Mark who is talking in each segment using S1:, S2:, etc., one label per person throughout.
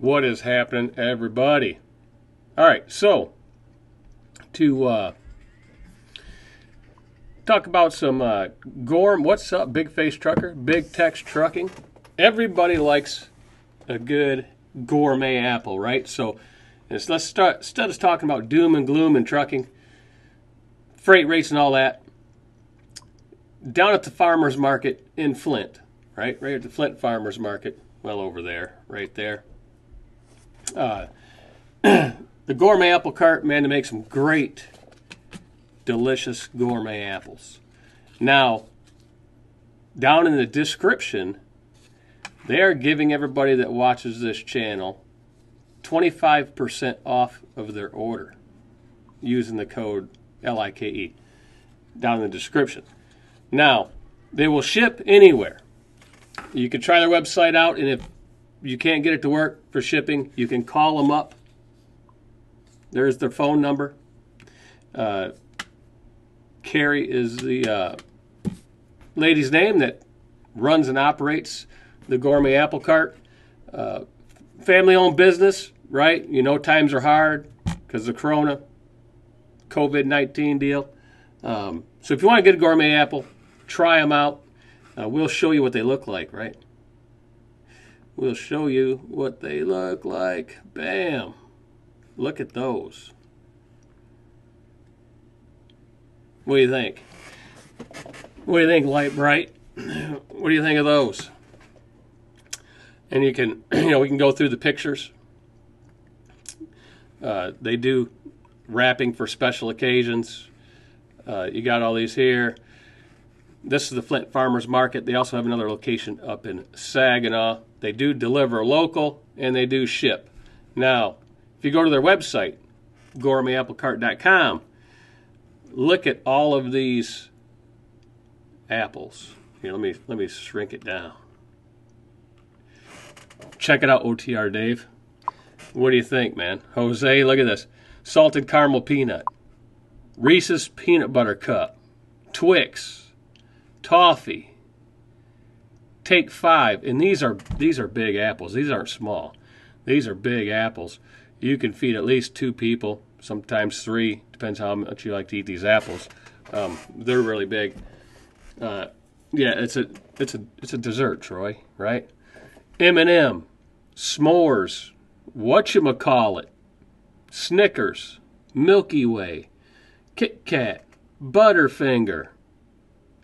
S1: What is happening, everybody? All right, so to uh, talk about some uh, Gorm. What's up, Big Face Trucker? Big Tex Trucking. Everybody likes a good gourmet apple, right? So let's start instead of talking about doom and gloom and trucking, freight rates and all that. Down at the farmers market in Flint, right, right at the Flint farmers market, well over there, right there. Uh, the gourmet apple cart, man, to make some great, delicious gourmet apples. Now, down in the description, they are giving everybody that watches this channel 25% off of their order using the code LIKE down in the description. Now, they will ship anywhere. You can try their website out, and if you can't get it to work for shipping, you can call them up. There's their phone number. Uh, Carrie is the uh, lady's name that runs and operates the Gourmet Apple Cart. Uh, family owned business, right? You know, times are hard because of Corona, COVID 19 deal. Um, so if you want to get a gourmet apple, try them out. Uh, we'll show you what they look like, right? We'll show you what they look like. Bam. Look at those. What do you think? What do you think, Light Bright? What do you think of those? And you can, you know, we can go through the pictures. Uh, they do wrapping for special occasions. Uh, you got all these here. This is the Flint Farmers Market. They also have another location up in Saginaw. They do deliver local and they do ship. Now, if you go to their website, gourmetapplecart.com, look at all of these apples. Here, let me let me shrink it down. Check it out, OTR Dave. What do you think, man? Jose, look at this. Salted caramel peanut. Reese's peanut butter cup. Twix. Toffee. Take five. And these are these are big apples. These aren't small. These are big apples. You can feed at least two people, sometimes three. Depends how much you like to eat these apples. Um, they're really big. Uh, yeah, it's a it's a it's a dessert, Troy. Right? M&M, s'mores, whatchamacallit, Snickers, Milky Way, Kit Kat, Butterfinger,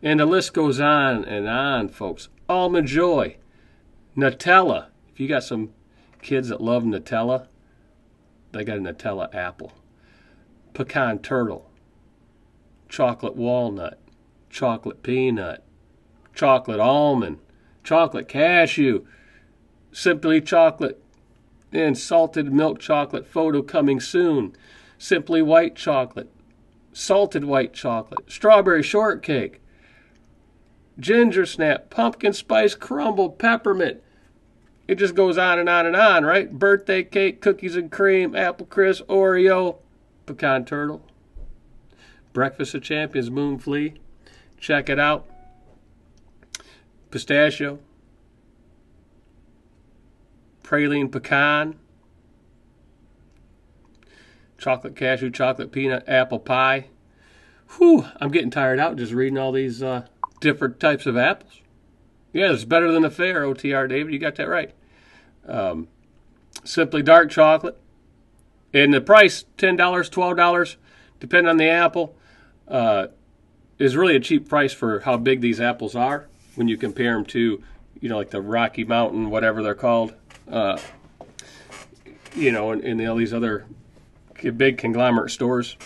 S1: and the list goes on and on, folks. Almond Joy, Nutella. If you got some kids that love Nutella, they got a Nutella apple. Pecan turtle, chocolate walnut, chocolate peanut, chocolate almond, chocolate cashew, simply chocolate and salted milk chocolate photo coming soon. Simply white chocolate, salted white chocolate, strawberry shortcake, ginger snap, pumpkin spice crumble, peppermint. It just goes on and on and on, right? Birthday cake, cookies and cream, apple crisp, Oreo, pecan turtle, breakfast of champions, moon flea. Check it out. Pistachio, praline pecan, chocolate cashew, chocolate peanut, apple pie. Whew, I'm getting tired out just reading all these uh, different types of apples. Yeah, it's better than the fair, OTR, David. You got that right. Um, simply dark chocolate. And the price, $10, $12, depending on the apple, uh, is really a cheap price for how big these apples are when you compare them to, you know, like the Rocky Mountain, whatever they're called, uh, you know, and, and all these other big conglomerate stores.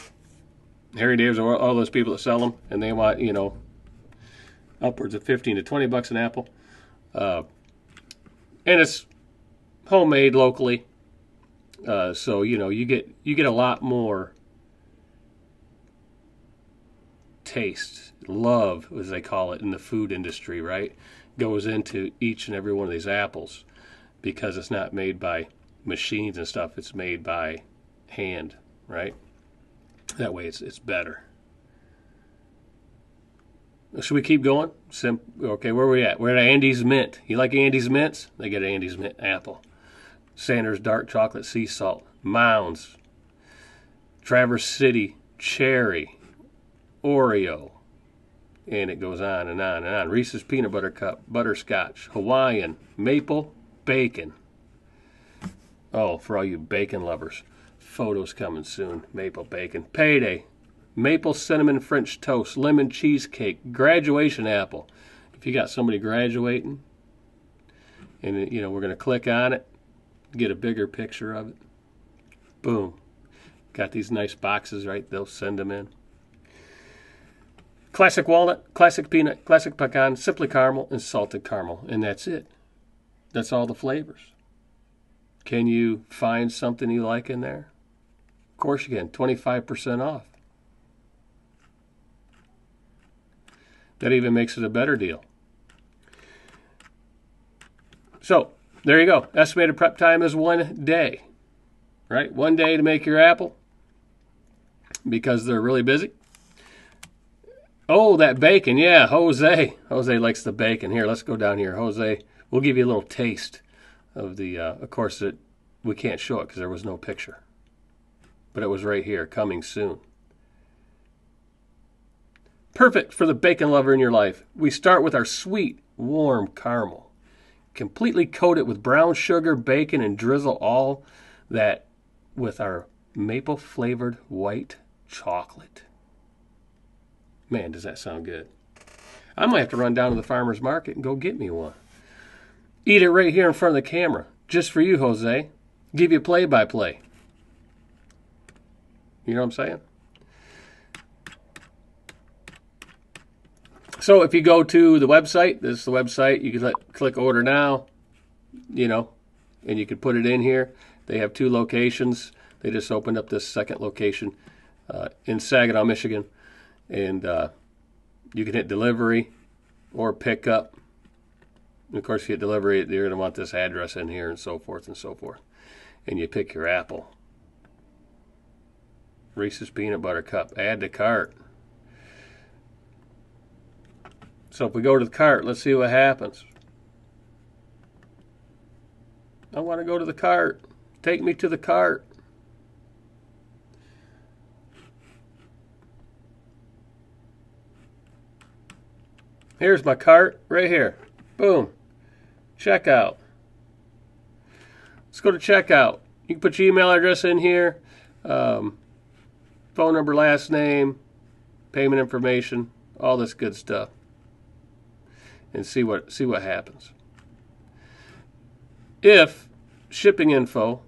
S1: Harry Davis, all, all those people that sell them, and they want, you know, upwards of 15 to 20 bucks an apple. Uh, and it's homemade locally. Uh, so, you know, you get you get a lot more taste, love, as they call it in the food industry, right? Goes into each and every one of these apples because it's not made by machines and stuff. It's made by hand, right? That way it's it's better. Should we keep going? Sim- okay, where are we at? We're at Andes Mint. You like Andes Mints? They get Andes Mint apple. Sanders dark chocolate sea salt, Mounds, Traverse City cherry, Oreo, and it goes on and on and on. Reese's peanut butter cup, butterscotch, Hawaiian, maple, bacon. Oh, for all you bacon lovers, photos coming soon. Maple bacon, payday, maple cinnamon French toast, lemon cheesecake, graduation apple. If you got somebody graduating, and you know we're going to click on it, get a bigger picture of it. Boom. Got these nice boxes, right? They'll send them in. Classic walnut, classic peanut, classic pecan, simply caramel, and salted caramel. And that's it. That's all the flavors. Can you find something you like in there? Of course you can. 25% off. That even makes it a better deal. So, there you go. Estimated prep time is one day. Right? One day to make your apple because they're really busy. Oh, that bacon. Yeah, Jose. Jose likes the bacon. Here, let's go down here. Jose, we'll give you a little taste of the, uh, of course, it, we can't show it because there was no picture. But it was right here, coming soon. Perfect for the bacon lover in your life. We start with our sweet, warm caramel. Completely coat it with brown sugar, bacon, and drizzle all that with our maple flavored white chocolate. Man, does that sound good. I might have to run down to the farmer's market and go get me one. Eat it right here in front of the camera, just for you, Jose. Give you play by play. You know what I'm saying? So if you go to the website, this is the website, you can let, click order now, you know, and you can put it in here. They have two locations. They just opened up this second location uh, in Saginaw, Michigan, and uh, you can hit delivery or pick up. And of course, you hit delivery, you're going to want this address in here and so forth and so forth. And you pick your apple. Reese's Peanut Butter Cup. Add to cart. So if we go to the cart, let's see what happens. I want to go to the cart. Take me to the cart. Here's my cart right here. Boom. Checkout. Let's go to checkout. You can put your email address in here, um, phone number, last name, payment information, all this good stuff, and see what see what happens. If shipping info,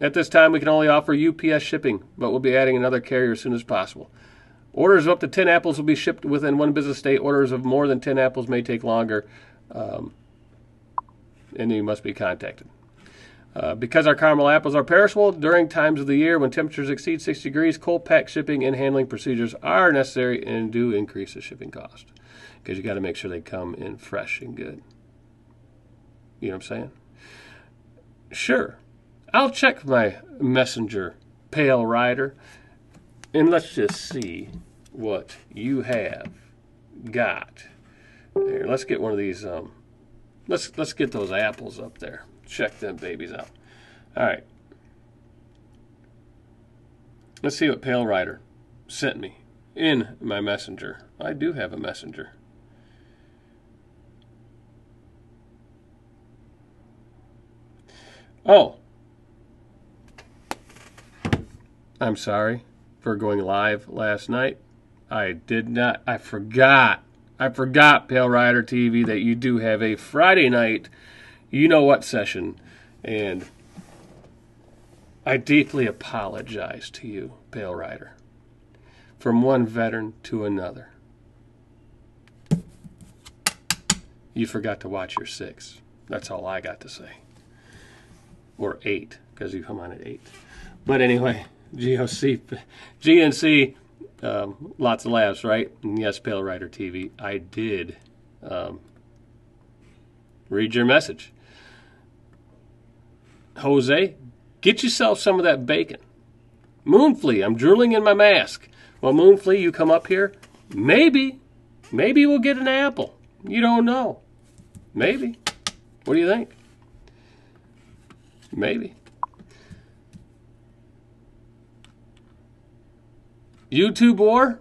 S1: at this time we can only offer UPS shipping, but we'll be adding another carrier as soon as possible. Orders of up to 10 apples will be shipped within one business day. Orders of more than 10 apples may take longer, um, and you must be contacted. Uh, because our caramel apples are perishable during times of the year when temperatures exceed 60 degrees, cold pack shipping and handling procedures are necessary and do increase the shipping cost because you got to make sure they come in fresh and good. You know what I'm saying? Sure. I'll check my messenger, Pale Rider and let's just see what you have got. Here, let's get one of these. Um, let's let's get those apples up there. Check them babies out. All right. Let's see what Pale Rider sent me in my messenger. I do have a messenger. Oh. I'm sorry for going live last night. I did not, I forgot, I forgot, Pale Rider TV, that you do have a Friday night, you know what session. And I deeply apologize to you, Pale Rider, from one veteran to another. You forgot to watch your six. That's all I got to say. Or eight, because you come on at eight. But anyway. GOC, GNC, um, lots of laughs, right? And yes, Pale Rider TV. I did um, read your message. Jose, get yourself some of that bacon. Moonflea, I'm drooling in my mask. Well, Moonflea, you come up here. Maybe, maybe we'll get an apple. You don't know. Maybe. What do you think? Maybe. YouTube war?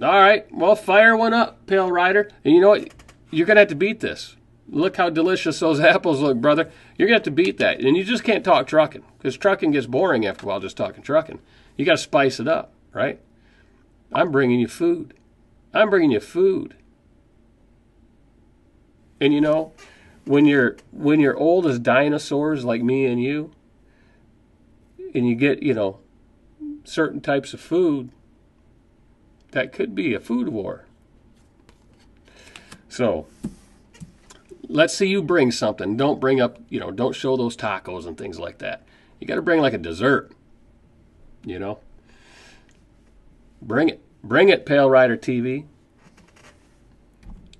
S1: All right. Well, fire one up, Pale Rider. And you know what? You're going to have to beat this. Look how delicious those apples look, brother. You're going to have to beat that. And you just can't talk trucking because trucking gets boring after a while just talking trucking. You got to spice it up, right? I'm bringing you food. I'm bringing you food. And you know, when you're when you're old as dinosaurs like me and you, and you get you know certain types of food, that could be a food war. So let's see you bring something. Don't bring up you know don't show those tacos and things like that. You got to bring like a dessert. You know, bring it, bring it, Pale Rider TV.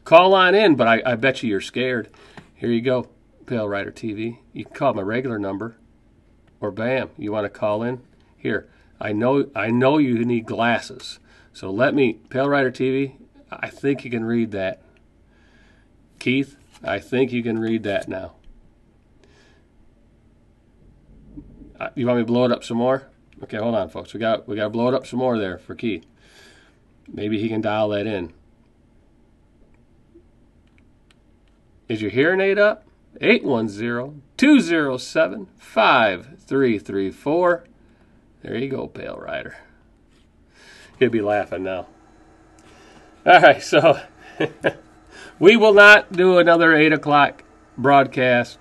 S1: Call on in, but I, I bet you you're scared. Here you go, Pale Rider TV. You can call my regular number, or bam, you want to call in? Here, I know I know you need glasses, so let me, Pale Rider TV. I think you can read that. Keith, I think you can read that now. Uh, you want me to blow it up some more? Okay, hold on, folks. We got we got to blow it up some more there for Keith. Maybe he can dial that in. Is your hearing aid up? 810-207-5334. There you go, Pale Rider. He'll be laughing now. All right, so we will not do another 8 o'clock broadcast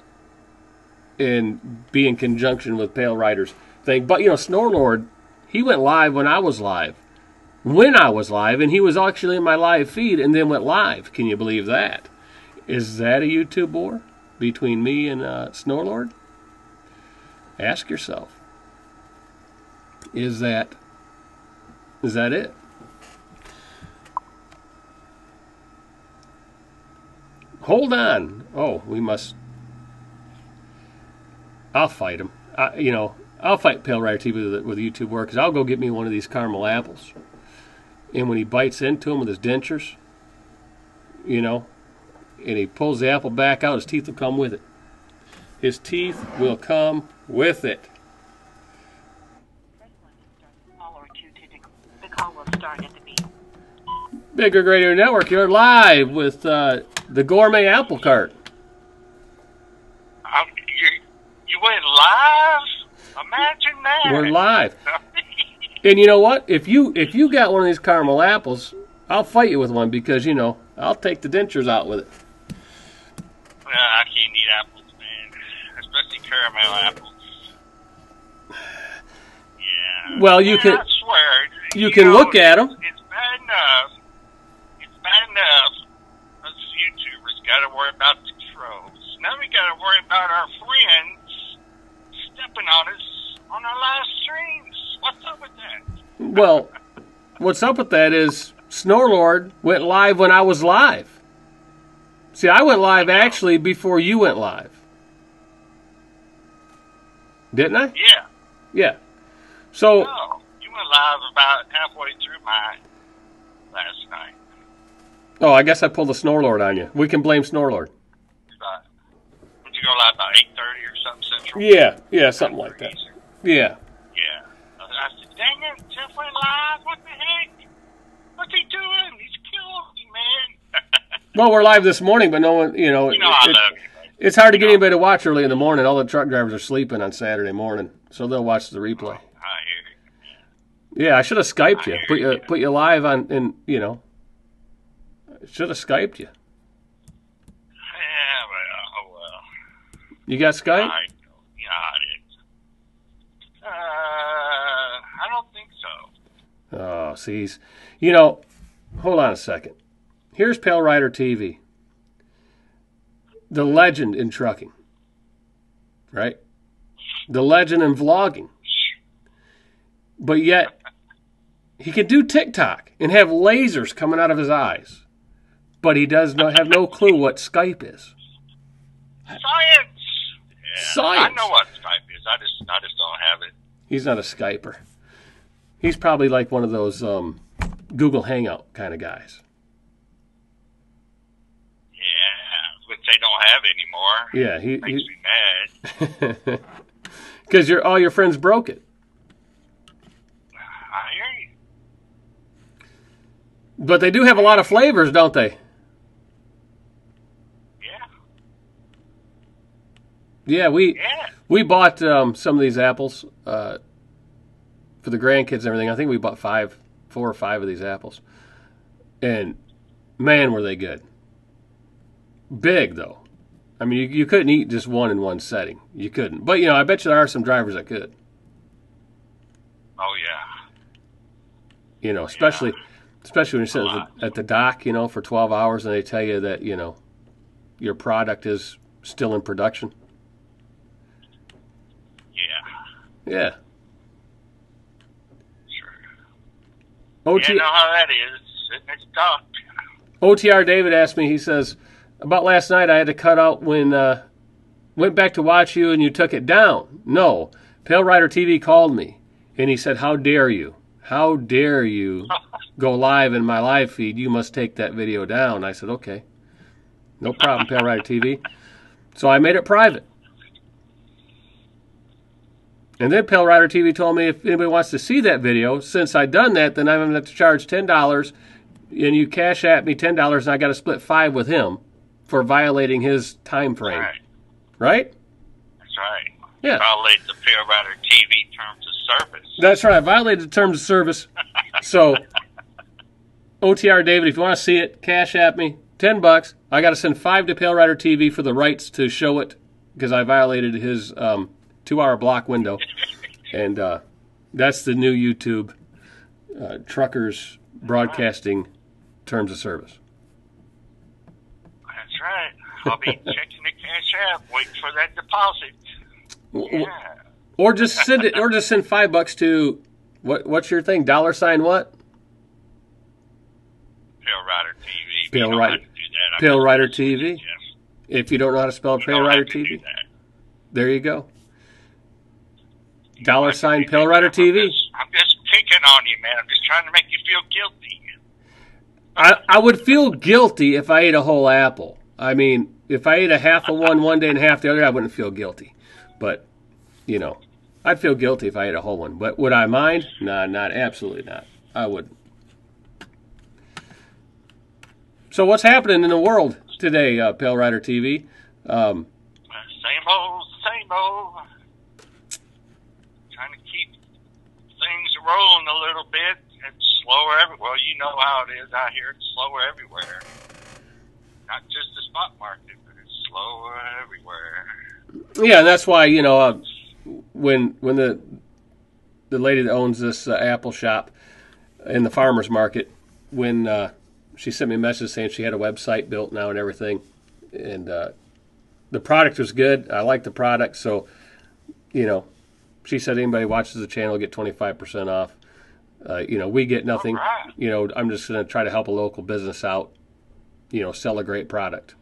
S1: and be in conjunction with Pale Riders thing. But, you know, Snorlord, he went live when I was live. When I was live, and he was actually in my live feed and then went live. Can you believe that? Is that a YouTube war between me and uh, Snorlord? Ask yourself. Is that is that it? Hold on. Oh, we must. I'll fight him. I, you know, I'll fight Pale Rider TV with, with YouTube war because I'll go get me one of these caramel apples. And when he bites into them with his dentures, you know, and he pulls the apple back out, his teeth will come with it. His teeth will come with it. Big Rig Radio Network, you're live with uh, the Gourmet Apple Cart.
S2: Um, you, you went live? Imagine that.
S1: We're live. and you know what? If you if you got one of these caramel apples, I'll fight you with one because you know I'll take the dentures out with it.
S2: Uh, I can't eat apples, man. Especially caramel apples. Yeah.
S1: Well, you
S2: Man,
S1: can
S2: I swear.
S1: you can
S2: know,
S1: look them.
S2: It's bad enough. It's bad enough. Got to worry about the trolls. Now we got to worry about our friends stepping on us on our live streams. What's up with that?
S1: Well, what's up with that is Snorlord went live when I was live. See, I went live actually before you went live. Didn't I?
S2: Yeah.
S1: Yeah. So,
S2: No, you went live about halfway through my last night.
S1: Oh, I guess I pulled the Snorlord on you. We can blame Snorlord.
S2: About, you go live about eight thirty or something central?
S1: Yeah, yeah, something like that. Yeah.
S2: Yeah. I said, dang it, Jeff went live. What the heck? What's he doing? He's killing me, man.
S1: Well, we're live this morning, but no one, you know,
S2: you know I
S1: it- it's hard to get anybody to watch early in the morning. All the truck drivers are sleeping on Saturday morning, so they'll watch the replay.
S2: Oh, I hear you.
S1: Yeah, I should have Skyped you. Put you put you live on, and you know, should have Skyped you.
S2: Yeah, well, oh well.
S1: You got Skype?
S2: I yeah, I did. Uh, I don't think so.
S1: Oh, see, he's- you know, hold on a second. Here's Pale Rider TV, the legend in trucking, right? The legend in vlogging. But yet, he can do TikTok and have lasers coming out of his eyes, but he does not have no clue what Skype is.
S2: Science. Yeah,
S1: Science.
S2: I know what Skype is. I just, I just don't have it.
S1: He's not a Skyper. He's probably like one of those um, Google Hangout kind of guys.
S2: Yeah, which they don't have anymore.
S1: Yeah, he,
S2: Makes
S1: he
S2: me mad.
S1: Because your all your friends broke it.
S2: I hear you.
S1: But they do have a lot of flavors, don't they?
S2: Yeah.
S1: Yeah, we
S2: Yeah.
S1: we bought um, some of these apples uh, for the grandkids and everything. I think we bought five, four or five of these apples, and man, were they good. Big though. I mean, you, you couldn't eat just one in one setting. You couldn't. But you know, I bet you there are some drivers that could.
S2: Oh yeah.
S1: You know, especially especially when you're
S2: sitting
S1: at the, at the dock, you know, for twelve hours, and they tell you that you know your product is still in production.
S2: Yeah. Sure.
S1: OT,
S2: You know how that is. The dock.
S1: OTR David asked me, he says, about last night I had to cut out when uh, went back to watch you and you took it down. No. Pale Rider TV called me and he said, How dare you? How dare you go live in my live feed? You must take that video down. I said, Okay. No problem, Pale Rider TV. So I made it private. And then Pale Rider TV told me if anybody wants to see that video, since I done that, then I'm going to have to charge ten dollars, and you cash at me ten dollars, and I got to split five with him for violating his time frame.
S2: Right.
S1: Right?
S2: That's right.
S1: Yeah.
S2: Violate the Pale Rider TV terms of service.
S1: That's right. I violated the terms of service. So, OTR David, if you want to see it, cash at me ten bucks. I got to send five to Pale Rider TV for the rights to show it because I violated his um, two-hour block window, and uh, that's the new YouTube uh, truckers broadcasting terms of service.
S2: That's right. I'll be checking the cash app, waiting for that deposit. Yeah.
S1: Or just send it, or just send five bucks to what? What's your thing? Dollar sign what?
S2: Pale Rider TV.
S1: Pale Rider-
S2: have to do that. I
S1: Pale Rider TV. If you don't know how to spell Pale Rider
S2: have to do
S1: TV, there you go. Dollar sign Pale Rider TV.
S2: I'm just picking on you, man. I'm just trying to make you feel guilty.
S1: I, I would feel guilty if I ate a whole apple. I mean, if I ate a half of one one day and half the other, I wouldn't feel guilty. But, you know, I'd feel guilty if I ate a whole one. But would I mind? Nah, not absolutely not. I wouldn't. So what's happening in the world today, uh, Pale Rider TV? Um,
S2: Same old, same old. Trying to keep things rolling a little bit. It's slower every. Well, you know how it is out here. It's slower everywhere. Not just the spot market, but it's slower everywhere.
S1: Yeah, and that's why you know uh, when when the the lady that owns this uh, apple shop in the farmers market, when uh, she sent me a message saying she had a website built now and everything, and uh, the product was good. I like the product, so you know, she said anybody watches the channel get twenty five percent off. Uh, you know, we get nothing.
S2: Alright.
S1: You know, I'm just going to try to help a local business out. You know, sell a great product.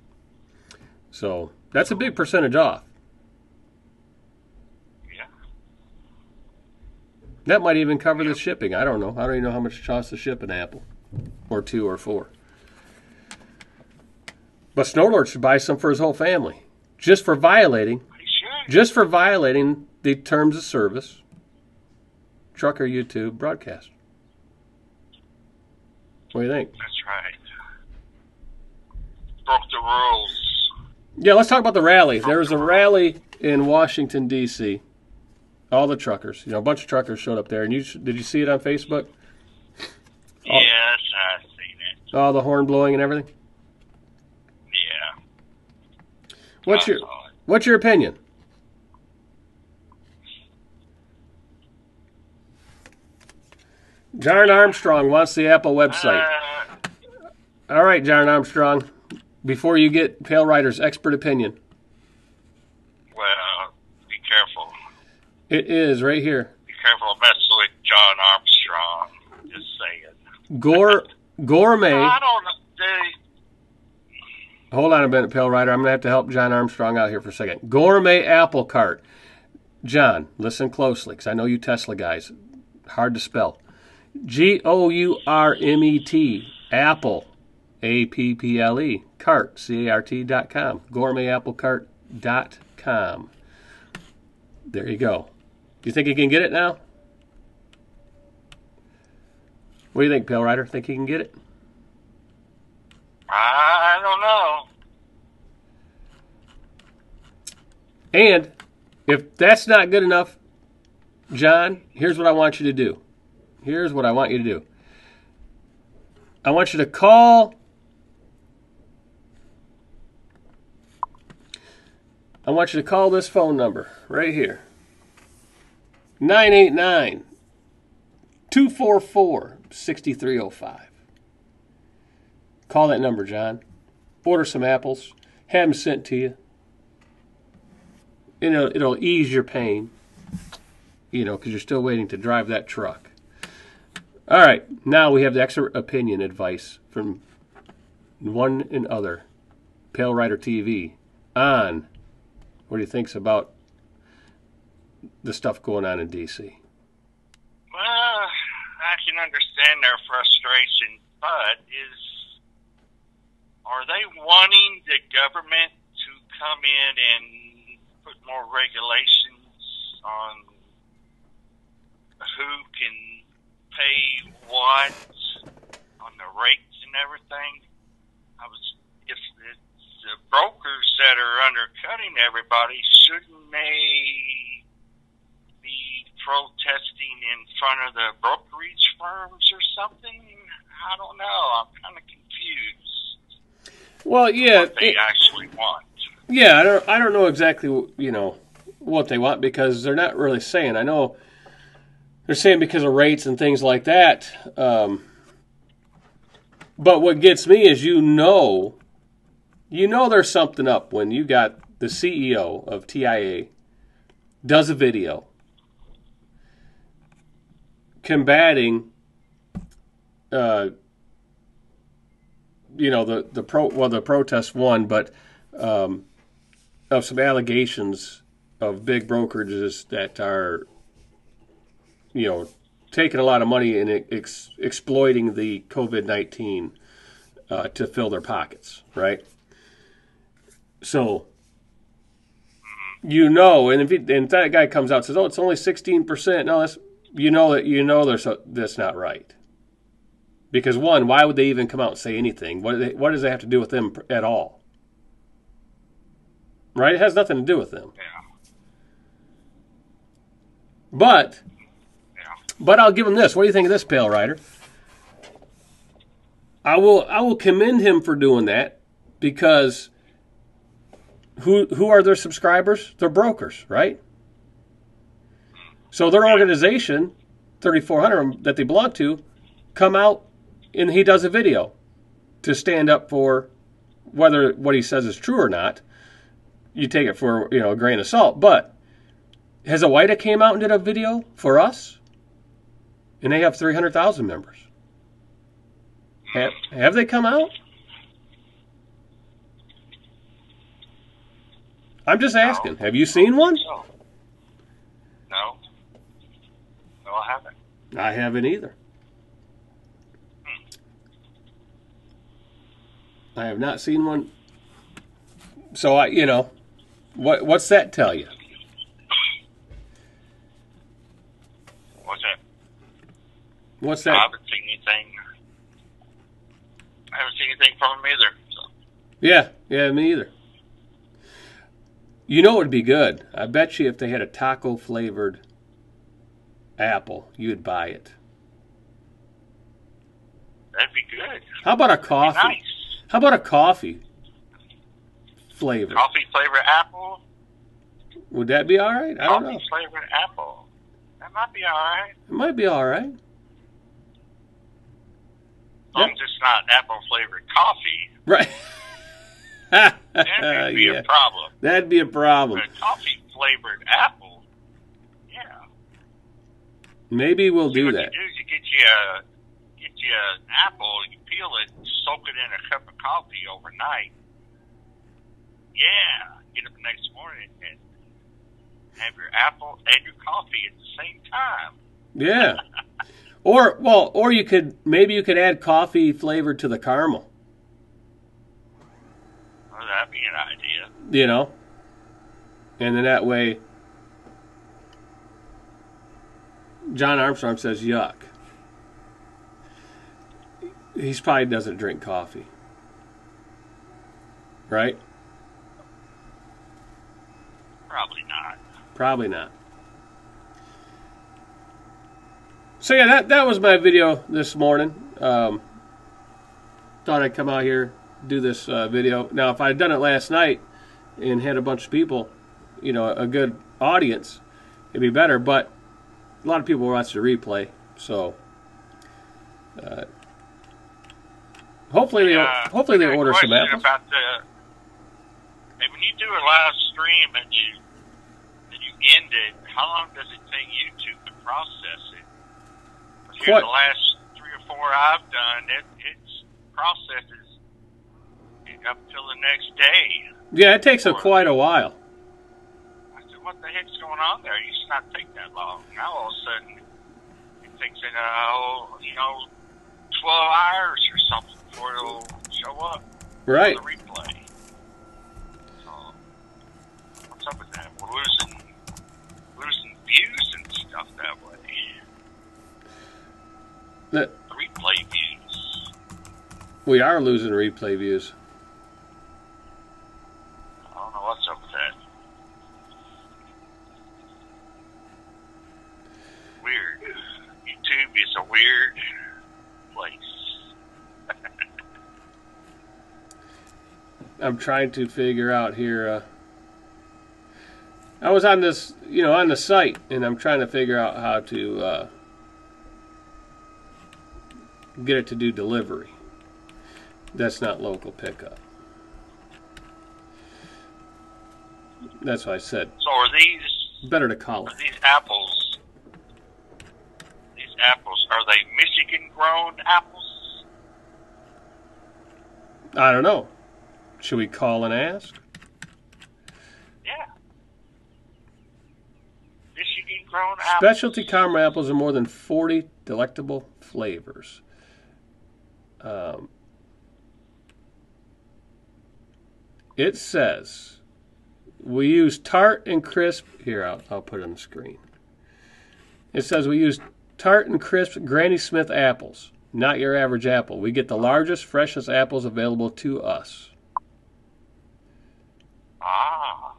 S1: So that's a big percentage off.
S2: Yeah.
S1: That might even cover the shipping. I don't know. I don't even know how much it costs to ship an apple, or two, or four. But Snowlord should buy some for his whole family, just for violating, just for violating the terms of service. Trucker YouTube broadcast. What do you think?
S2: That's right. Broke the rules.
S1: Yeah, let's talk about the rally. There was a rally in Washington D.C. All the truckers, you know, a bunch of truckers showed up there. And you did you see it on Facebook?
S2: Yes, I've seen it.
S1: All the horn blowing and everything.
S2: Yeah.
S1: What's
S2: I
S1: your. What's your opinion? John Armstrong wants the Apple website.
S2: Uh,
S1: All right, John Armstrong. Before you get Pale Rider's expert opinion,
S2: well, be careful.
S1: it is right here.
S2: Be careful messing with John Armstrong. Just saying.
S1: Gore gourmet.
S2: I don't know. They,
S1: Hold on a minute, Pale Rider. I'm gonna have to help John Armstrong out here for a second. Gourmet apple cart. John, listen closely, because I know you Tesla guys. Hard to spell. G O U R M E T. Apple. A P P L E. Cart. C A R T dot com. Gourmetapplecart dot com. There you go. Do you think he can get it now? What do you think, Pale Rider? Think he can get it?
S2: I don't know.
S1: And if that's not good enough, John, here's what I want you to do. Here's what I want you to do. I want you to call. I want you to call this phone number right here 989 244 6305. Call that number, John. Order some apples, have them sent to you. You know, it'll ease your pain, you know, because you're still waiting to drive that truck. All right, now we have the expert opinion advice from one and other Pale Rider TV on what he thinks about the stuff going on in D.C.
S2: Well, I can understand their frustration, but is are they wanting the government to come in and put more regulations on who can pay what on the rates and everything? I was if it's the brokers that are undercutting everybody, shouldn't they be protesting in front of the brokerage firms or something? I don't know. I'm kind of confused.
S1: Well, yeah,
S2: What they
S1: it-
S2: actually want.
S1: yeah. I don't, I don't know exactly, you know, what they want because they're not really saying. I know they're saying because of rates and things like that. Um, but what gets me is you know, you know, there's something up when you got the CEO of TIA does a video combating, uh, you know, the the pro well the protest won, but um, of some allegations of big brokerages that are, you know, taking a lot of money and ex- exploiting the COVID nineteen uh, to fill their pockets, right? So, you know, and if, and if that guy comes out and says, "Oh, it's only sixteen percent," no, that's you know that you know there's a, that's not right. Because one, why would they even come out and say anything? What they, what does that have to do with them at all? Right? It has nothing to do with them.
S2: Yeah.
S1: But. But I'll give him this. What do you think of this, Pale Rider? I will I will commend him for doing that because who who are their subscribers? They're brokers, right? So their organization, 3400 that they belong to, come out and he does a video to stand up for whether what he says is true or not. You take it for you know a grain of salt, but has OOIDA came out and did a video for us, and they have 300,000 members. Have, have they come out? I'm just asking. Have you seen one?
S2: No. No, I haven't.
S1: I haven't either. Hmm. I have not seen one. So I, you know, what what's that tell you?
S2: What's that?
S1: What's that?
S2: I haven't seen anything. I haven't seen anything from him either. So.
S1: Yeah, yeah, me either. You know it would be good? I bet you if they had a taco flavored apple, you'd buy it.
S2: That'd be good.
S1: How about a coffee?
S2: nice.
S1: How about a coffee flavor?
S2: Coffee flavored apple.
S1: Would that be all right? I don't
S2: Coffee
S1: know.
S2: flavored apple. That might be all right.
S1: It might be all right.
S2: Long as it's not apple flavored coffee,
S1: Right.
S2: then it'd be
S1: yeah,
S2: a problem.
S1: that'd be a problem.
S2: But coffee flavored apple, yeah.
S1: Maybe we'll do
S2: what
S1: that.
S2: you do is you get you a get you an apple, you peel it, soak it in a cup of coffee overnight. Yeah, get up the next morning and have your apple and your coffee at the same time.
S1: Yeah. Or well, or you could maybe you could add coffee flavor to the caramel.
S2: Well, that'd be an idea.
S1: You know, and then that way, John Armstrong says yuck. He's probably doesn't drink coffee. Right?
S2: Probably not.
S1: Probably not. So yeah, that that was my video this morning. Um, thought I'd come out here do this uh, video. Now, if I had done it last night and had a bunch of people, you know, a good audience, it'd be better. But a lot of people watch the replay, so uh, hopefully they
S2: Uh,
S1: hopefully they
S2: I got a
S1: order some apples.
S2: About the, hey, when you do a live stream and you and you end it, how long does it take YouTube to process it? Here
S1: Quite-
S2: the last three or four I've done, it it's processes up till the next day.
S1: Yeah, it takes a, quite a while.
S2: I said, what the heck's going on there? It used to not take that long. Now all of a sudden, it takes it, uh, you know, 12 hours or something before it'll show up
S1: Right.
S2: on the replay. So, what's up with that? We're losing, losing views and stuff that way.
S1: That
S2: Replay views.
S1: we are losing replay views.
S2: I don't know what's up with that. Weird. YouTube is a weird place.
S1: I'm trying to figure out here. Uh, I was on this, you know, on the site, and I'm trying to figure out how to uh, get it to do delivery. That's not local pickup. That's why I said
S2: So are these
S1: better to call it.
S2: these apples? These apples are they Michigan grown apples?
S1: I don't know. Should we call and ask?
S2: Yeah. Michigan grown apples.
S1: Specialty caramel apples are more than 40 delectable flavors. Um, it says we use tart and crisp. Here, I'll, I'll put it on the screen. It says we use tart and crisp Granny Smith apples, not your average apple. We get the largest, freshest apples available to us.
S2: Ah.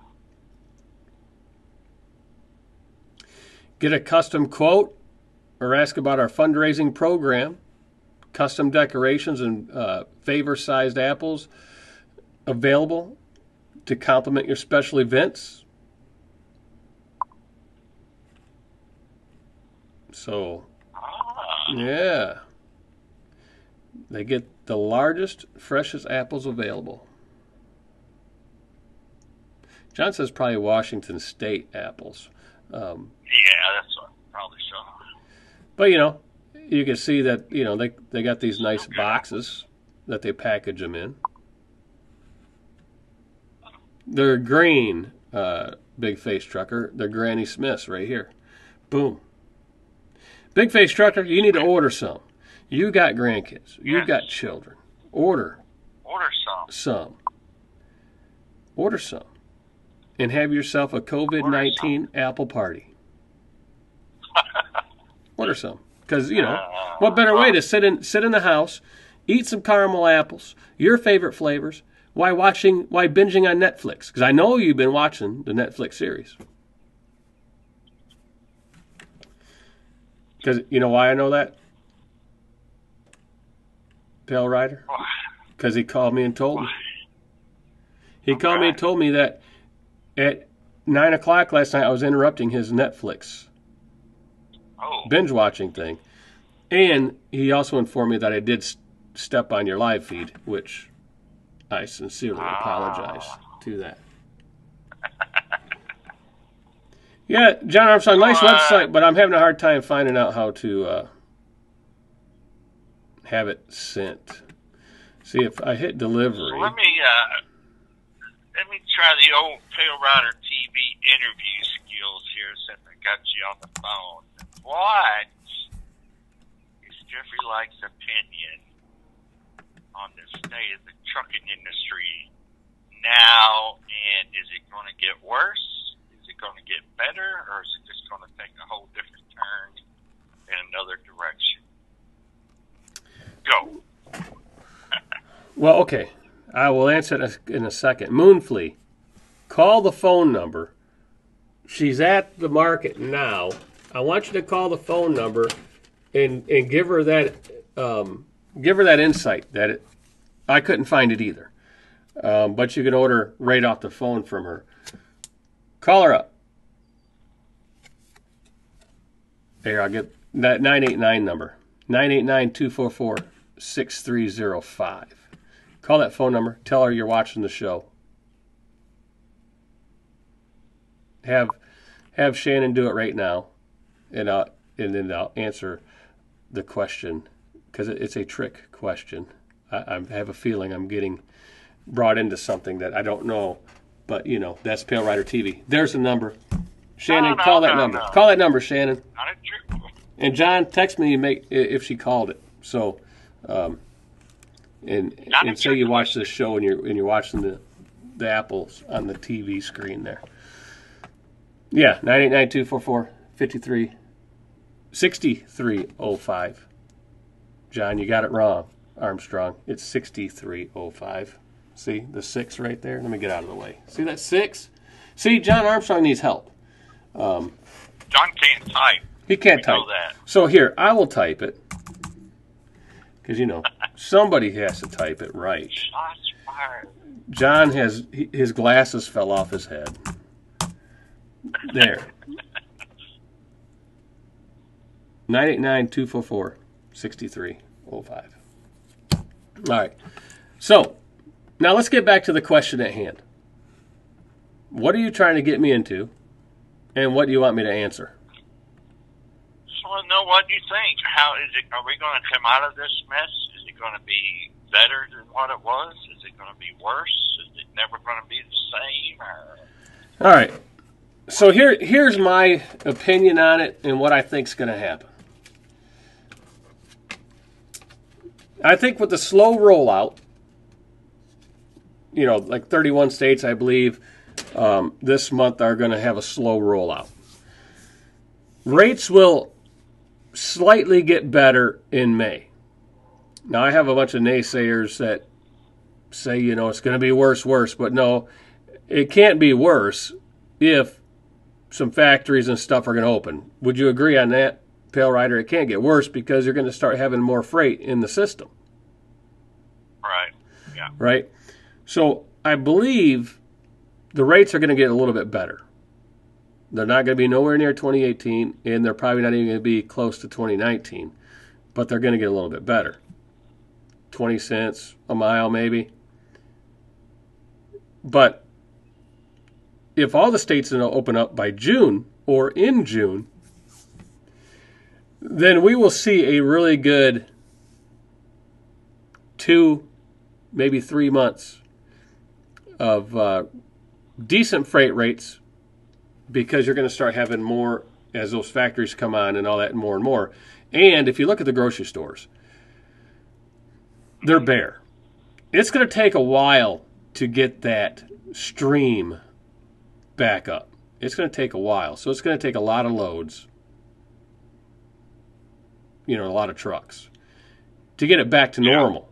S1: Get a custom quote or ask about our fundraising program. Custom decorations and uh, favor sized apples available to complement your special events. So,
S2: Ah.
S1: yeah. They get the largest, freshest apples available. John says probably Washington State apples. Um,
S2: Yeah, that's what, probably so.
S1: But you know, you can see that you know they they got these nice boxes that they package them in. They're green, uh, big face trucker. They're Granny Smiths right here. Boom. Big face trucker, you need to order some. You got grandkids. You
S2: Yes.
S1: got children. Order
S2: Order some.
S1: some. Order some. And have yourself a COVID 19 apple party. Order some. Because, you know, uh, what better uh, way uh. to sit in sit in the house, eat some caramel apples, your favorite flavors, while watching why binging on Netflix? Because I know you've been watching the Netflix series. Because you know why I know that? Pale Rider? Because he called me and told me. He called me and told me that at nine o'clock last night I was interrupting his Netflix
S2: Oh.
S1: binge watching thing, and he also informed me that I did s- step on your live feed, which I sincerely apologize to that. Yeah, John Armstrong, nice
S2: Uh,
S1: website, but I'm having a hard time finding out how to uh, have it sent. See if I hit delivery.
S2: Let me uh, let me try the old Pale Rider TV interview skills here since I got you on the phone. What is Jeffery Light's opinion on the state of the trucking industry now, and is it going to get worse? Is it going to get better, or is it just going to take a whole different turn in another direction. Go.
S1: Well, okay. I will answer it in a second. Moonflea, call the phone number. She's at the market now. I want you to call the phone number and and give her that um, give her that insight that it, I couldn't find it either. Um, but you can order right off the phone from her. Call her up. Here, I'll get that 989 number 989 244 6305. Call that phone number. Tell her you're watching the show. Have have Shannon do it right now, and I'll, and then I'll answer the question because it's a trick question. I, I have a feeling I'm getting brought into something that I don't know, but you know that's Pale Rider TV. There's the number. Shannon,
S2: No, no,
S1: call that
S2: no,
S1: number. Call that number, Shannon.
S2: Not a trick.
S1: And John, text me make if she called it. So, um, and
S2: Not
S1: and say you watch this show and you're and you're watching the the apples on the TV screen there. Yeah, nine eight nine two four four fifty three sixty three oh five. John, you got it wrong, Armstrong. It's sixty three oh five. See the six right there. Let me get out of the way. See that six? See, John Armstrong needs help.
S2: Um, John can't type.
S1: He can't
S2: We
S1: type. So here, I will type it. Because, you know, somebody has to type it right. John has, his glasses fell off his head. There. 989 244 6305. All right. So, now let's get back to the question at hand. What are you trying to get me into? And what do you want me to answer?
S2: Just want to know what you think. How is it? Are we going to come out of this mess? Is it going to be better than what it was? Is it going to be worse? Is it never going to be the same? Or
S1: All right. So here, here's my opinion on it and what I think's going to happen. I think with the slow rollout, you know, like 31 states, I believe, um, this month are going to have a slow rollout. Rates will slightly get better in May. Now, I have a bunch of naysayers that say, you know, it's going to be worse, worse, but no, it can't be worse if some factories and stuff are going to open. Would you agree on that, Pale Rider? It can't get worse because you're going to start having more freight in the system,
S2: right? Yeah.
S1: right? So I believe the rates are going to get a little bit better. They're not going to be nowhere near 2018, and they're probably not even going to be close to 2019, but they're going to get a little bit better. 20 cents a mile, maybe. But if all the states open up by June or in June, then we will see a really good two, maybe three months of uh, decent freight rates because you're going to start having more as those factories come on and all that, and more and more. And if you look at the grocery stores, they're bare. It's going to take a while to get that stream back up. It's going to take a while. So it's going to take a lot of loads, you know, a lot of trucks to get it back to
S2: Yeah.
S1: normal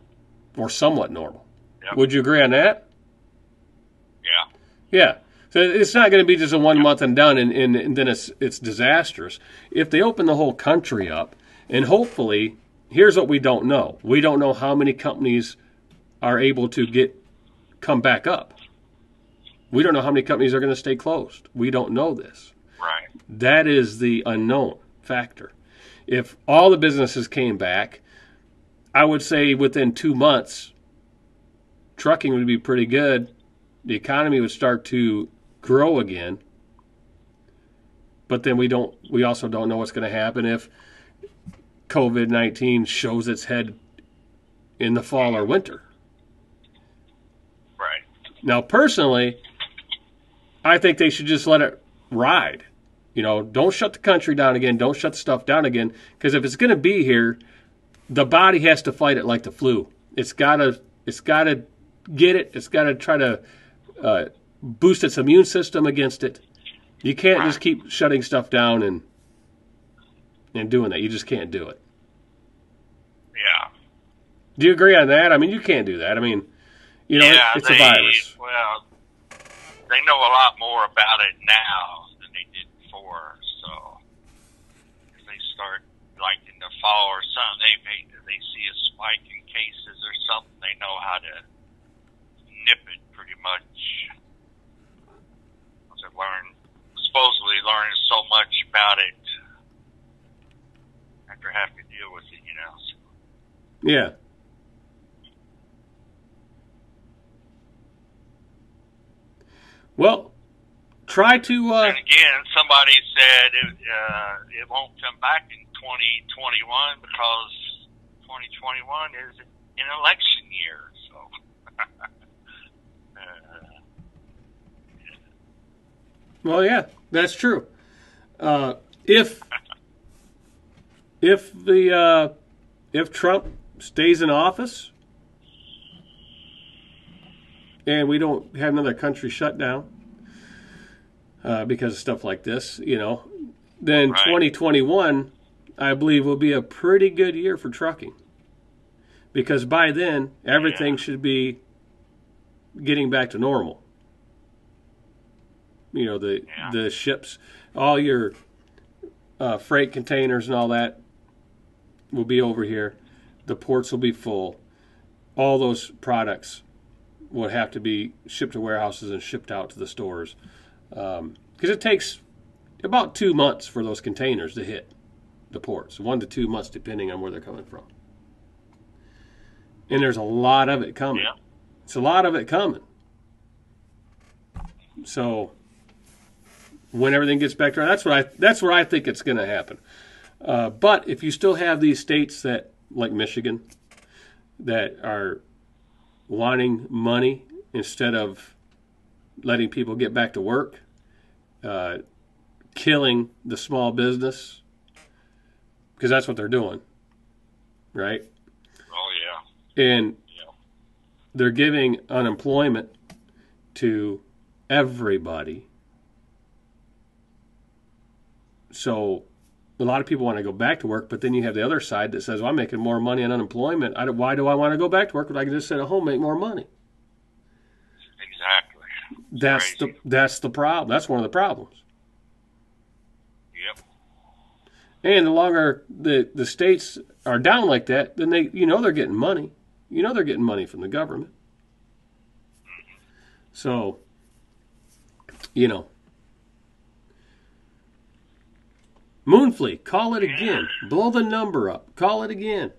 S1: or somewhat normal. Would you agree on that?
S2: Yeah.
S1: Yeah. So it's not going to be just a one month and done, and, and, and then it's it's disastrous. If they open the whole country up, and hopefully, here's what we don't know: we don't know how many companies are able to get come back up. We don't know how many companies are going to stay closed. We don't know this.
S2: Right.
S1: That is the unknown factor. If all the businesses came back, I would say within two months, trucking would be pretty good. The economy would start to grow again. But then we don't. We also don't know what's going to happen if COVID nineteen shows its head in the fall or winter.
S2: Right.
S1: Now, personally, I think they should just let it ride. You know, don't shut the country down again. Don't shut stuff down again. Because if it's going to be here, the body has to fight it like the flu. It's got to. It's got to get it. It's got to try to uh, boost its immune system against it. You can't just keep shutting stuff down and and doing that. You just can't do it.
S2: Yeah.
S1: Do you agree on that? I mean, you can't do that. I mean, you know,
S2: yeah,
S1: it's
S2: they,
S1: a virus.
S2: Well, they know a lot more about it now than they did before. So if they start like in the fall or something, they may, they see a spike in cases or something, they know how to nip it pretty much. Because I've learned, supposedly learned so much about it after having to deal with it, you know. So,
S1: Yeah. Well, try to. Uh,
S2: And again, somebody said it, uh, it won't come back in 2021 because 2021 is an election year. So, uh,
S1: well, yeah, that's true. Uh, if if the uh, if Trump stays in office and we don't have another country shut down uh, because of stuff like this, you know, then
S2: Right.
S1: 2021, I believe, will be a pretty good year for trucking. Because by then, everything
S2: Yeah.
S1: should be getting back to normal. You know, the
S2: Yeah.
S1: the ships, all your uh, freight containers and all that will be over here. The ports will be full. All those products would have to be shipped to warehouses and shipped out to the stores because it takes about two months for those containers to hit the ports, one to two months depending on where they're coming from. And there's a lot of it coming.
S2: Yeah.
S1: It's a lot of it coming. So when everything gets back to that's what I that's where I think it's going to happen. Uh, but if you still have these states that like Michigan that are wanting money instead of letting people get back to work, uh, killing the small business because that's what they're doing, right?
S2: oh yeah,
S1: And
S2: yeah,
S1: they're giving unemployment to everybody. So a lot of people want to go back to work, but then you have the other side that says, well, I'm making more money on unemployment. I don't, why do I want to go back to work when I can just sit at home and make more money?
S2: exactly.
S1: That's the that's the problem. That's one of the problems.
S2: Yep.
S1: And the longer the, the states are down like that, then they you know they're getting money. You know they're getting money from the government. So, you know. Moonfleet, call it again. Blow the number up. Call it again.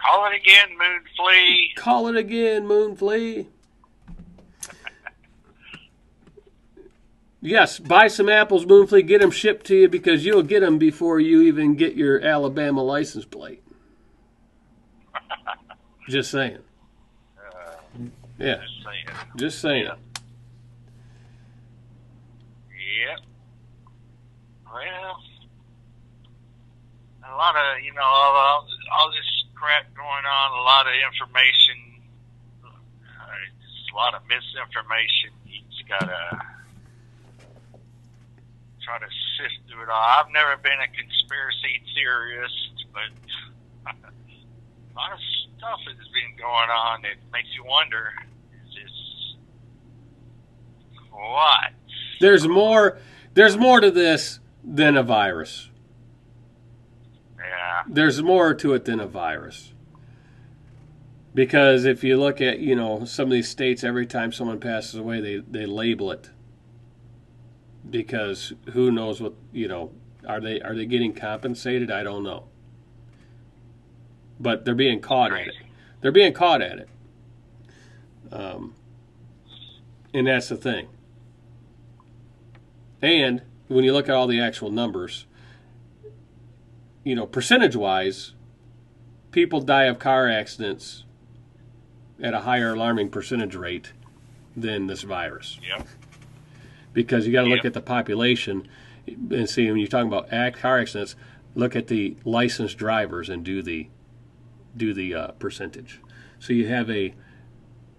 S2: Call it again, Moon Flea.
S1: Call it again, Moonfleet. Yes, buy some apples, Moonfleet. Get them shipped to you because you'll get them before you even get your Alabama license plate. Just saying. Yeah,
S2: Just saying.
S1: just saying.
S2: Yep. Well, a lot of you know all, all this crap going on, a lot of information, uh, a lot of misinformation. You just gotta try to sift through it all. I've never been a conspiracy theorist, but a lot of stuff has been going on that makes you wonder: is this what?
S1: There's more. There's more to this than a virus.
S2: Yeah.
S1: there's more to it than a virus. Because if you look at, you know, some of these states, every time someone passes away, they, they label it. Because who knows what, you know, are they are they getting compensated? I don't know. But they're being caught at it. They're being caught at it. Um, and that's the thing. And when you look at all the actual numbers, you know, percentage wise, people die of car accidents at a higher alarming percentage rate than this virus.
S2: Yep.
S1: Because you got to look
S2: Yeah.
S1: at the population and see when you're talking about car accidents, look at the licensed drivers and do the do the uh, percentage. So you have a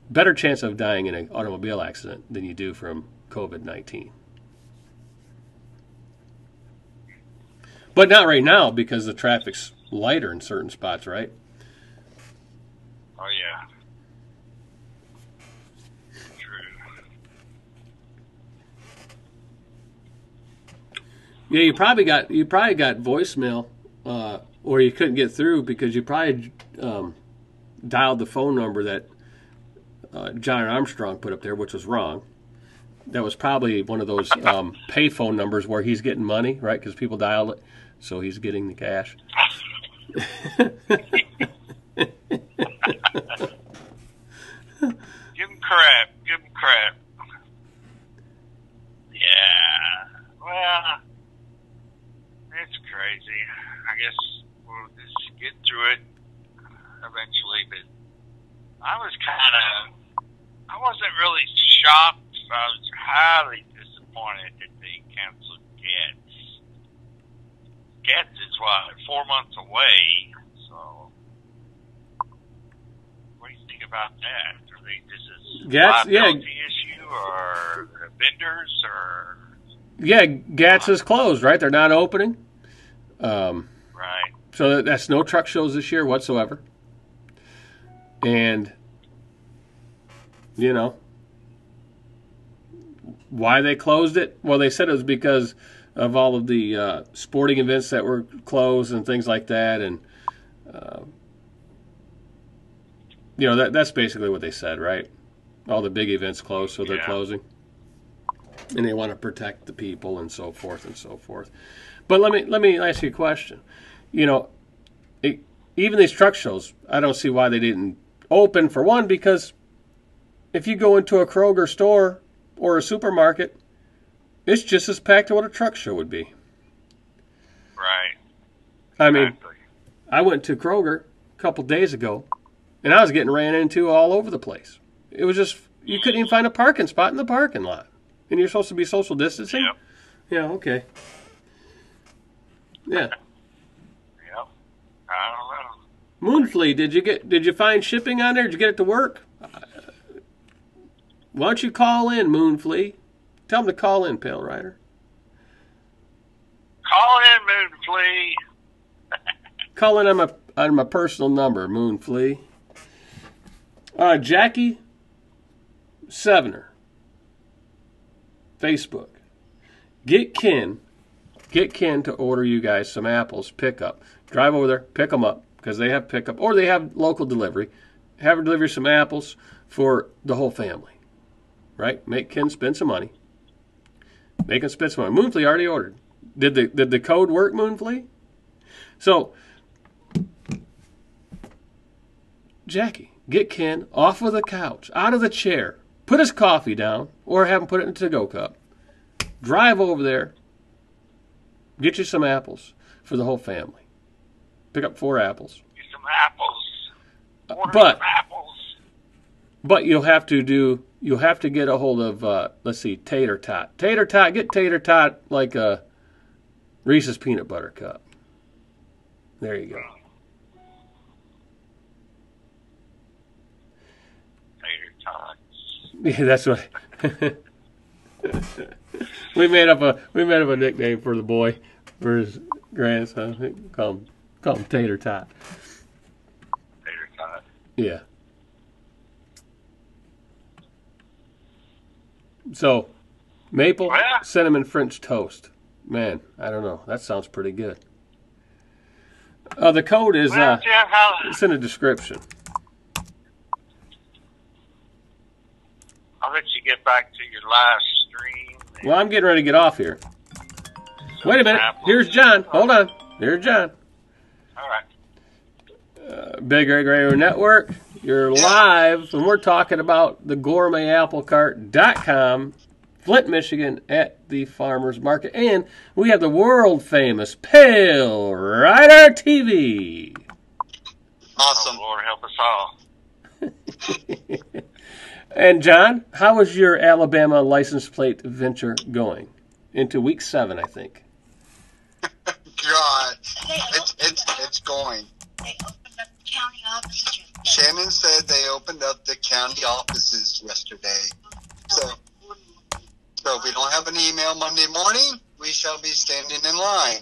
S1: better chance of dying in an automobile accident than you do from COVID nineteen. but not right now because the traffic's lighter in certain spots, right?
S2: Oh yeah. True.
S1: Yeah, you probably got you probably got voicemail, uh, or you couldn't get through because you probably um, dialed the phone number that uh, John Armstrong put up there, which was wrong. That was probably one of those um, pay phone numbers where he's getting money, right? Because people dialed it, so he's getting the cash.
S2: Give him crap. Give him crap. Yeah. Well, crazy. I guess we'll just get through it uh, eventually. But I was kind of, I wasn't really shocked. I was highly disappointed that they canceled GATS. GATS is what four months away. So, what do you think about that? Are they this is
S1: GATS, yeah.
S2: issue or vendors or
S1: Yeah, GATS is closed, right? They're not opening. Um,
S2: right?
S1: So that- that's no truck shows this year whatsoever. And you know why they closed it? Well, they said it was because of all of the uh, sporting events that were closed and things like that, and uh, you know that that's basically what they said, right? All the big events closed, so they're
S2: Yeah.
S1: closing, and they want to protect the people and so forth and so forth. But let me let me ask you a question. You know, it, even these truck shows, I don't see why they didn't open for one because if you go into a Kroger store or a supermarket, it's just as packed as what a truck show would be.
S2: Right.
S1: I mean,
S2: exactly.
S1: I went to Kroger a couple days ago, and I was getting ran into all over the place. It was just you couldn't even find a parking spot in the parking lot, and you're supposed to be social distancing.
S2: Yep.
S1: Yeah. Okay. Yeah.
S2: Yep. I don't know.
S1: Moonfleet, did you get? Did you find shipping on there? Did you get it to work? Why don't you call in, Moonfleet? Tell them to call in, Pale Rider.
S2: Call in, Moonflea.
S1: Call in on my on my personal number, Moonflea. Uh, Jackie Sevener. Facebook. Get Ken. Get Ken to order you guys some apples. Pickup. Drive over there, pick them up because they have pickup or they have local delivery. Have her deliver some apples for the whole family. Right? Make Ken spend some money. Make him spend some money. Moonflea already ordered. Did the did the code work, Moonflea? So Jackie, get Ken off of the couch, out of the chair, put his coffee down, or have him put it in a to-go cup. Drive over there, get you some apples for the whole family. Pick up four apples.
S2: Get some apples. Order
S1: but-
S2: apples.
S1: But you'll have to do you'll have to get a hold of uh, let's see, tater tot. Tater tot, get tater tot like a Reese's peanut butter cup. There you go.
S2: Tater tots.
S1: Yeah, that's what. we made up a we made up a nickname for the boy for his grandson. Call him call him Tater Tot.
S2: Tater tot.
S1: Yeah. So, maple
S2: Yeah.
S1: cinnamon French toast. Man, I don't know. That sounds pretty good. Uh, the code is uh, it's in the description.
S2: I'll let you get back to your live stream.
S1: Well, I'm getting ready to get off here. Wait a minute. Here's John. Hold on. Here's John.
S2: All right.
S1: Uh, Big Rig Radio Network. You're live, and we're talking about the gourmetapplecart.com, Flint, Michigan, at the farmers market. And we have the world famous Pale Rider TV.
S3: Awesome.
S2: Oh, Lord help us all.
S1: And John, how is your Alabama license plate venture going? Into week seven, I think.
S3: God, it's it's it's going.
S4: They opened up the county offices yesterday.
S3: Shannon said they opened up the county offices yesterday. So, so if we don't have an email Monday morning, we shall be standing in line.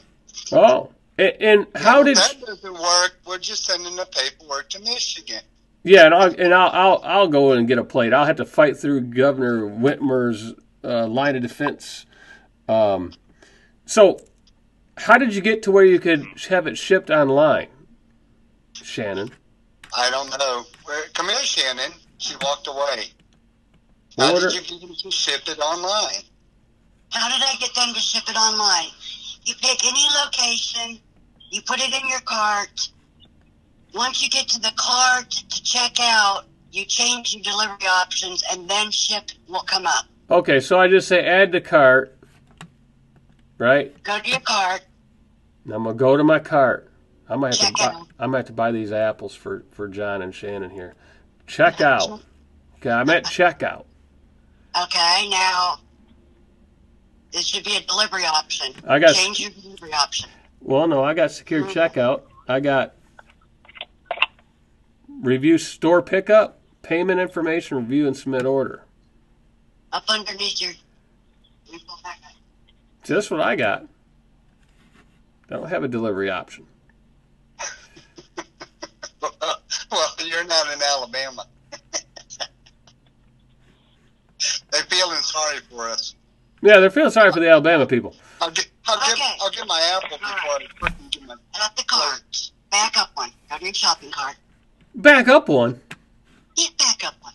S1: Oh, and, and how did?
S3: that doesn't work? We're just sending the paperwork to Michigan.
S1: Yeah, and I'll and I'll I'll, I'll go in and get a plate. I'll have to fight through Governor Whitmer's uh, line of defense. Um, so, how did you get to where you could have it shipped online, Shannon?
S3: I don't know. Come here, Shannon. She walked away. How
S1: Order.
S3: did you get them to ship it online?
S4: How did I get them to ship it online? You pick any location, you put it in your cart. Once you get to the cart to check out, you change your delivery options, and then ship will come up.
S1: Okay, so I just say add to cart, right?
S4: Go to your cart.
S1: And I'm gonna go to my cart. I might have
S4: Check
S1: to buy,
S4: out.
S1: I might have to buy these apples for for John and Shannon here. Check out. Okay, I'm at checkout.
S4: Okay, now this should be a delivery option.
S1: I got-
S4: change your delivery option.
S1: Well, no, I got secure mm-hmm. checkout. I got review store pickup, payment information, review and submit order.
S4: Up underneath your. let me pull back up.
S1: See, that's what I got. I don't have a delivery option.
S3: well, you're not in Alabama. They're feeling sorry for us.
S1: Yeah, they're feeling sorry for the Alabama people.
S3: I'll get, I'll get, I'll get my apple before I get my.
S4: At the cart. Back up one. Go to your shopping cart.
S1: Back up one.
S4: Get back up one.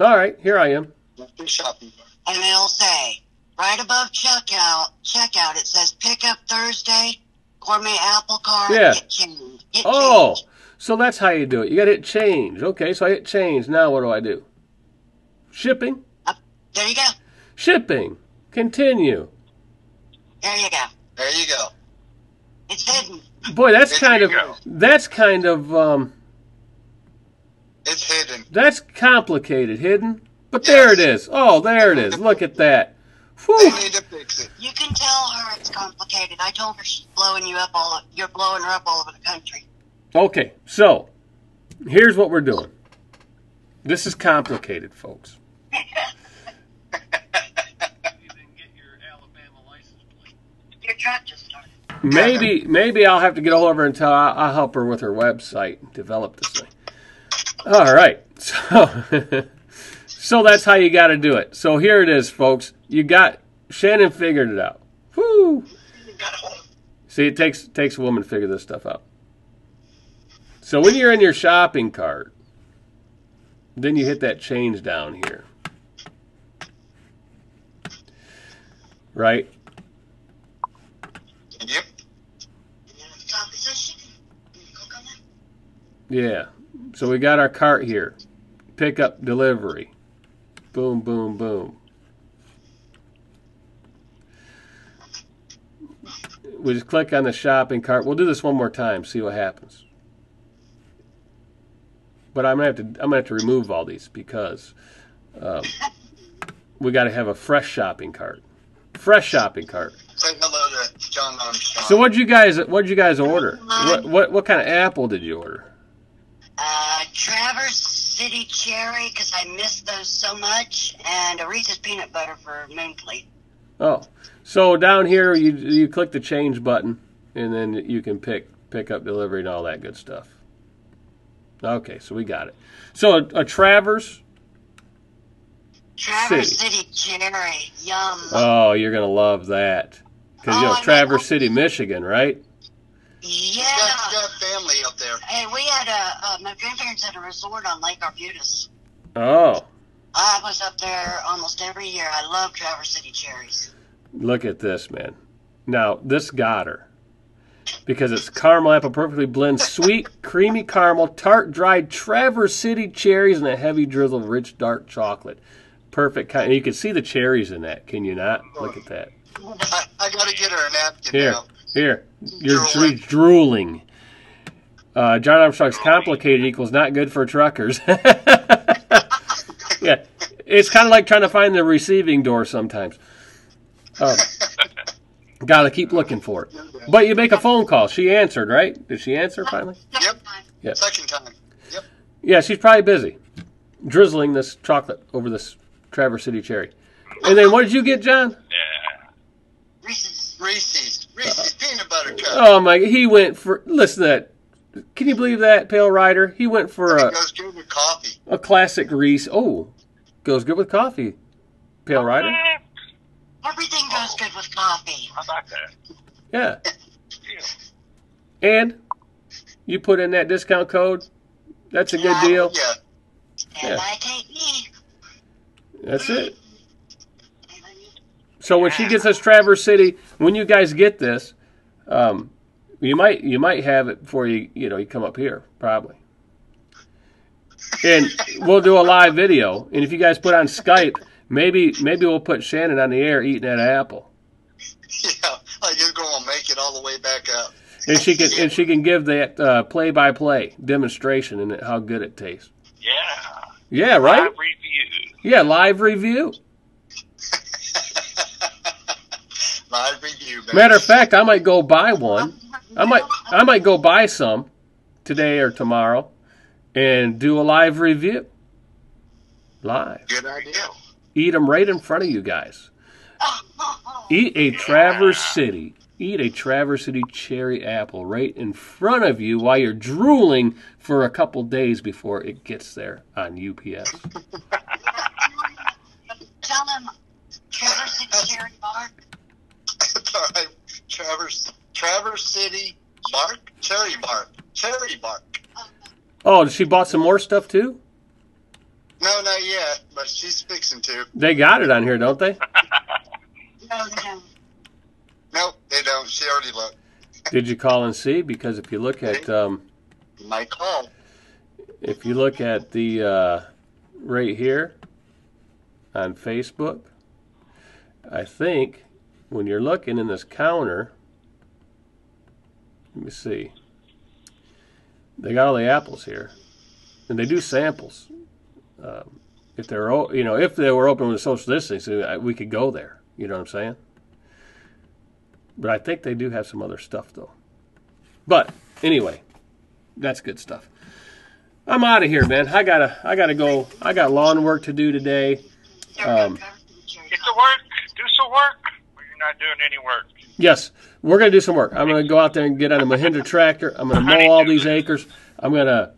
S1: All right, here I am.
S3: my shopping cart.
S4: and it'll say right above checkout, checkout. It says pick up Thursday, gourmet apple cart.
S1: Yeah.
S4: Get changed. Get
S1: Oh,
S4: changed.
S1: so that's how you do it. You got to hit change. Okay, so I hit change. Now what do I do? Shipping.
S4: There you go.
S1: Shipping. Continue.
S4: There you go.
S3: There you go.
S4: It's hidden.
S1: Boy, that's
S3: There
S1: kind of
S3: go.
S1: that's kind of um,
S3: It's hidden.
S1: that's complicated, hidden. But there it is. Oh, there it is. Look at that. Whew.
S3: They need to fix it.
S4: You can tell her it's complicated. I told her she's blowing you up all. You're blowing her up all over the country.
S1: Okay, so here's what we're doing. This is complicated, folks.
S4: Your truck just started.
S1: Maybe maybe I'll have to get a hold of her and tell I'll, I'll help her with her website and develop this thing. All right, so so that's how you got to do it. So here it is, folks. You got Shannon figured it out. Whoo! See, it takes takes a woman to figure this stuff out. So when you're in your shopping cart, then you hit that change down here. Right?
S3: Yep.
S4: And then at the top it says shipping. You click on that.
S1: Yeah. So we got our cart here. Pick up delivery. Boom, boom, boom. We just click on the shopping cart. We'll do this one more time, see what happens. But I'm gonna have to I'm gonna have to remove all these because um, we got to have a fresh shopping cart. Fresh shopping cart.
S3: Say hello to John Armstrong.
S1: So what'd you guys what'd you guys order? What what what kind of apple did you order?
S4: Uh, Traverse City Cherry, because I miss those so much, and a Reese's Peanut Butter for Moonfleet.
S1: Oh, so down here you you click the change button, and then you can pick pick up delivery and all that good stuff. Okay, so we got it. So a, a Travers.
S4: Traverse
S1: City.
S4: City Cherry. Yum.
S1: Oh, you're gonna love that because you
S4: Oh,
S1: know
S4: I
S1: Traverse
S4: know.
S1: City, Michigan, right?
S3: You
S4: yeah.
S3: got, you got family up there.
S4: Hey, we had a, uh, my grandparents had a resort on Lake Arbutus.
S1: Oh,
S4: I was up there almost every year. I love Traverse City cherries.
S1: Look at this, man. Now this got her because it's caramel apple perfectly blend, sweet, creamy caramel, tart, dried Traverse City cherries, and a heavy drizzle of rich dark chocolate. Perfect kind. You can see the cherries in that, can you not? Look at that.
S3: I, I got to get her a napkin
S1: Here,
S3: now.
S1: here. You're
S3: Drooling.
S1: dr- drooling. Uh, John Armstrong's complicated equals not good for truckers. yeah, it's kind of like trying to find the receiving door sometimes. Um, Got to keep looking for it. But you make a phone call. She answered, right? Did she answer finally?
S3: Yep.
S1: Yeah.
S3: Second time. Yep.
S1: Yeah, she's probably busy drizzling this chocolate over this Traverse City cherry. And then what did you get, John?
S2: Yeah.
S4: Reese's.
S3: Reese's. Reese's peanut butter cup.
S1: Oh my! He went for listen to that. Can you believe that, Pale Rider? He went for a,
S3: goes good with coffee.
S1: a classic Reese. Oh, goes good with coffee. Pale Rider.
S4: Everything goes good with coffee.
S2: I like that?
S1: Yeah.
S2: Yeah.
S1: And you put in that discount code. That's a good
S4: Yeah.
S1: deal.
S3: Yeah.
S4: And
S1: Yeah.
S4: I take me.
S1: That's it. So when she gets us Traverse City, when you guys get this, um, you might you might have it before you you know you come up here probably. And we'll do a live video. And if you guys put on Skype, maybe maybe we'll put Shannon on the air eating that apple,
S3: Yeah. Like it's going to make it all the way back up.
S1: and she can and she can give that play by play demonstration and how good it tastes.
S2: Yeah.
S1: Yeah, right.
S2: Live review.
S1: Yeah, live review.
S3: Live review, baby.
S1: Matter of fact, I might go buy one. I might I might go buy some today or tomorrow and do a live review. Live.
S3: Good idea.
S1: Eat them right in front of you guys. Eat a Traverse City. Eat a Traverse City cherry apple right in front of you while you're drooling for a couple days before it gets there on UPS.
S4: Tell them Traverse City Cherry Bar.
S3: All right. Traverse, Traverse City bark, cherry bark, cherry bark.
S1: Oh, she bought some more stuff too?
S3: No, not yet, but she's fixing to.
S1: They got it on here, don't they?
S4: No, they don't.
S3: Nope, they don't. She already looked.
S1: Did you call and see? Because if you look at um,
S3: My call.
S1: if you look at the uh, right here on Facebook, I think when you're looking in this counter, let me see. They got all the apples here, and they do samples. Um, if they're, you know, if they were open with social distancing, we could go there. You know what I'm saying? But I think they do have some other stuff though. But anyway, that's good stuff. I'm out of here, man. I gotta, I gotta go. I got lawn work to do today. Um,
S2: Get to work. Do some work. You're not doing any work.
S1: Yes, we're gonna do some work. I'm gonna go out there and get on a Mahindra tractor. I'm gonna mow all these acres. I'm gonna,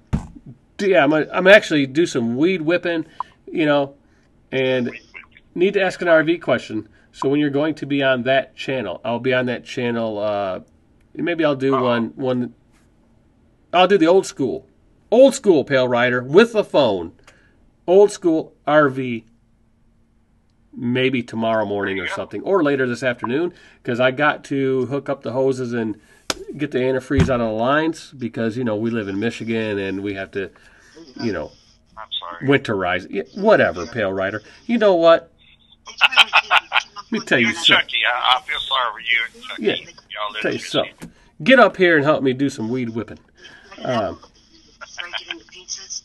S1: yeah, I'm gonna, I'm actually do some weed whipping, you know, and need to ask an RV question. So when you're going to be on that channel, I'll be on that channel. Uh, maybe I'll do one, one. I'll do the old school, old school Pale Rider with a phone, old school RV maybe tomorrow morning or something, or later this afternoon, because I got to hook up the hoses and get the antifreeze out of the lines because you know we live in Michigan and we have to, you know,
S2: I'm sorry.
S1: winterize. Yeah, whatever, Pale Rider. You know what?
S4: Let
S1: me tell you something.
S2: Chucky, I, I feel sorry for you Chucky.
S1: Yeah. Tell you
S2: in
S1: something. Get up here and help me do some weed whipping. Um,
S4: Break it into pizzas.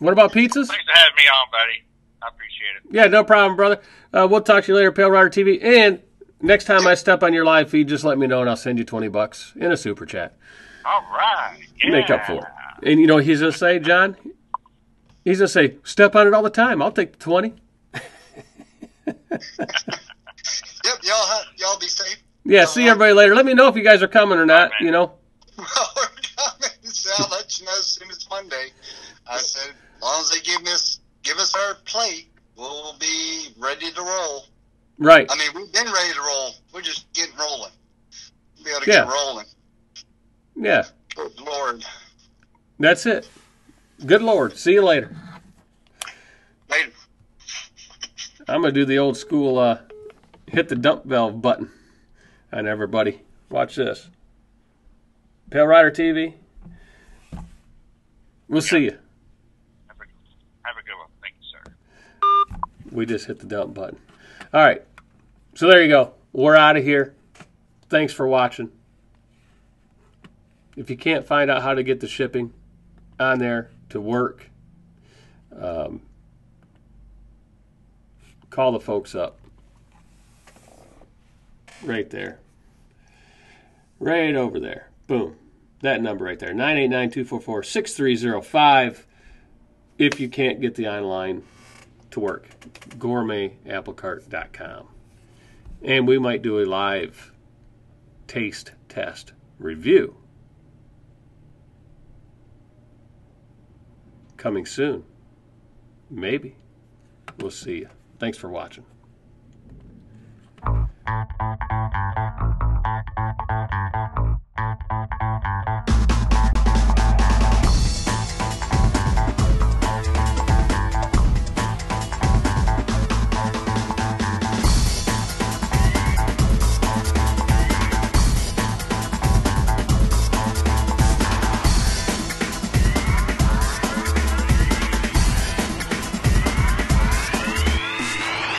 S1: what about pizzas?
S2: Thanks for having me on, buddy. I appreciate it.
S1: Yeah, no problem, brother. Uh, we'll talk to you later, Pale Rider TV. And next time I step on your live feed, just let me know and I'll send you twenty bucks in a super chat.
S2: All right. Yeah.
S1: make up for it. And you know what he's gonna say, John? He's gonna say, "Step on it all the time. I'll take the 20.
S3: Yep, y'all ha- y'all be safe.
S1: Yeah, see everybody later. Let me know if you guys are coming or not. You know.
S3: Well, we're coming, so I'll let you know as soon as Monday. I said, as long as they give us give us our plate, we'll be ready to roll.
S1: Right.
S3: I mean, we've been ready to roll. We're just getting rolling. Be able to
S1: Yeah.
S3: get rolling.
S1: Yeah.
S3: Good Lord.
S1: That's it. Good Lord. See you later.
S3: Later.
S1: I'm gonna do the old school uh, hit the dump valve button on everybody. Watch this. Pale Rider TV. We'll see you.
S2: Have a, have a good one. Thank you, sir.
S1: We just hit the dump button. All right. So there you go. We're out of here. Thanks for watching. If you can't find out how to get the shipping on there to work, um, call the folks up. Right there. Right over there. Boom. That number right there 989 244 6305. If you can't get the online to work. gourmetapplecart.com and we might do a live taste test review coming soon. Maybe. We'll see you. Thanks for watching.